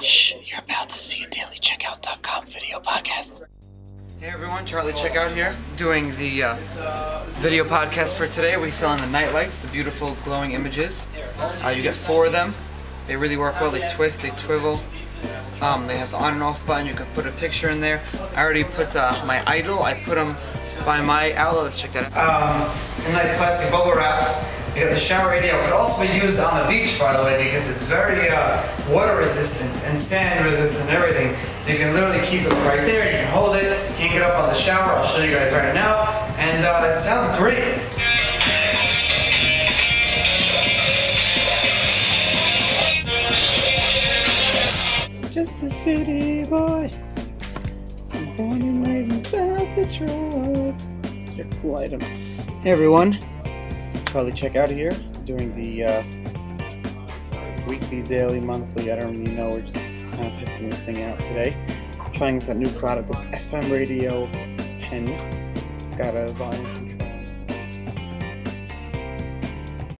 Shh, you're about to see a dailycheckout.com video podcast. Hey everyone, Charlie Checkout here, doing the uh, video podcast for today. We're selling the night lights, the beautiful glowing images. Uh, you get four of them. They really work well. They twist, they twivel. Um, they have the on and off button. You can put a picture in there. I already put uh, my idol. I put them by my outlet. Let's check that out. Um, night plastic bubble wrap. You the shower radio. It could also be used on the beach, by the way, because it's very uh, water resistant and sand resistant and everything. So you can literally keep it right there. You can hold it, hang it up on the shower. I'll show you guys right now. And uh, it sounds great. Just a city boy. I'm born and raised in South Detroit. It's a cool item. Hey everyone, Charlie Checkout here, during the uh, weekly, daily, monthly. I don't really know. We're just kind of testing this thing out today. Trying this new product, this FM radio pen. It's got a volume